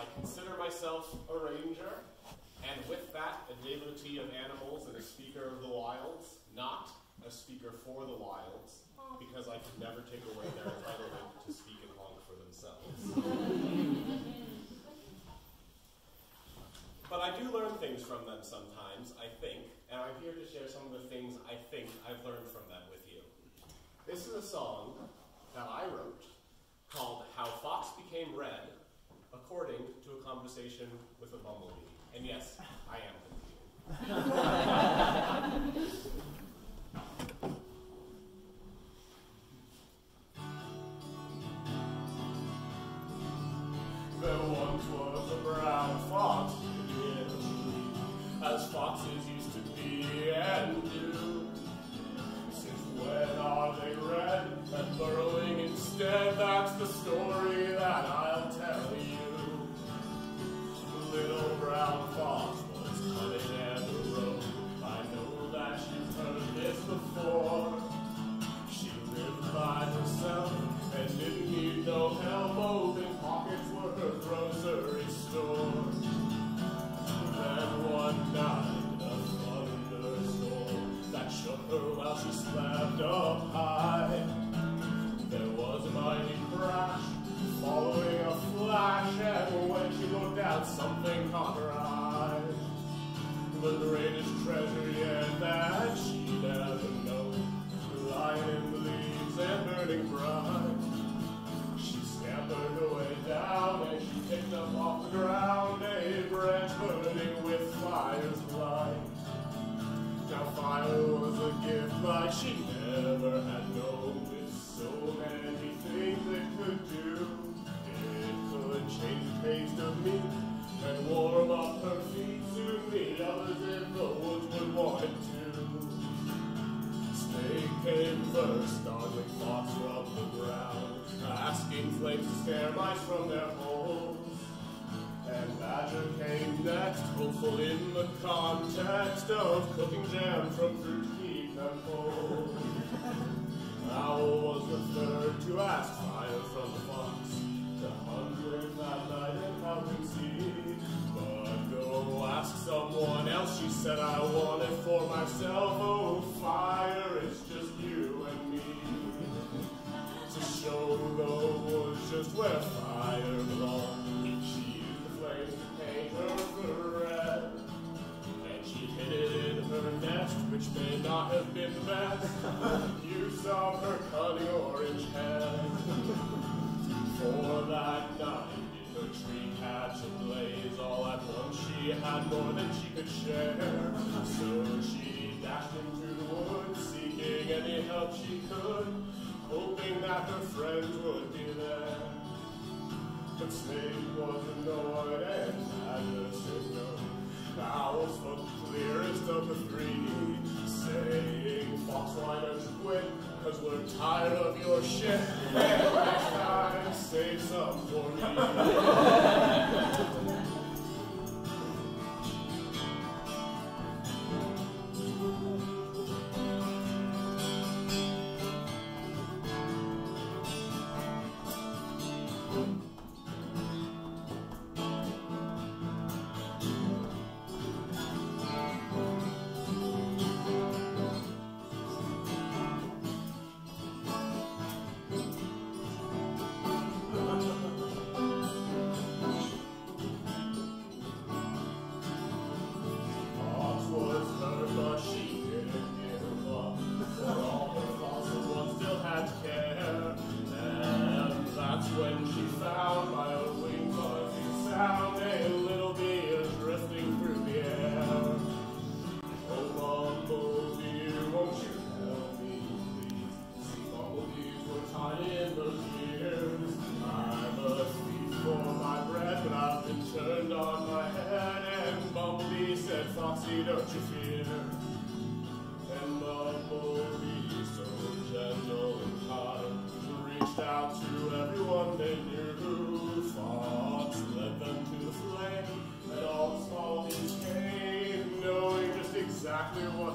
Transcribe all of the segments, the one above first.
I consider myself a ranger, and with that, a devotee of animals and a speaker of the wilds, not a speaker for the wilds, because I can never take away their entitlement to speak and honk for themselves. but I do learn things from them sometimes, I think, and I'm here to share some of the things I think I've learned from them with you. This is a song that I wrote called How Fox Became Red, conversation with a bumblebee. And yes, I am confused. There once was a brown fox in the as foxes used to be and do. She never had known, with so many things it could do. It could change the taste of meat and warm up her feet. Soon the others in the woods would want too. Snake came first, startling fox from the ground, asking flames to scare mice from their holes. And Badger came next, hopeful in the context of cooking jam from fruit Owl was the third to ask fire from the fox, hunt with that night and help him see. But go ask someone else, she said, I want it for myself. Oh, fire, it's just you and me. To show the woods just where fire She had more than she could share. So she dashed into the woods, seeking any help she could, hoping that her friends would be there. But Snake was annoyed and Badger said no. Owl spoke the clearest of the three, saying, Fox, why don't you quit? Cause we're tired of your shit. Next time, save some for me. Said, Foxy, don't you fear. And the Bumblebee, so gentle and kind, reached out to everyone they knew. Fox led them to the flame, and all the small bees came, knowing just exactly what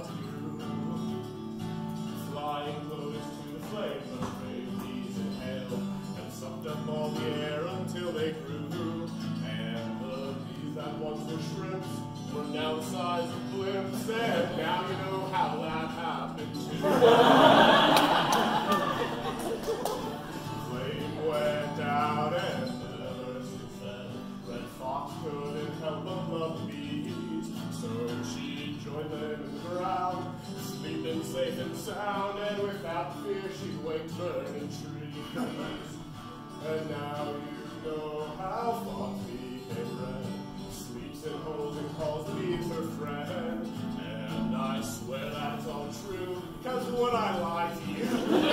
now you know how that happened too. Flame went out, and Red Fox couldn't help but love bees, so she joined them in the sleeping safe and sound, and without fear she waked burning trees. And now you know how Fox became red. Sleeps in holes and calls leaves her friend. And I swear that's all true, because when I lie to you,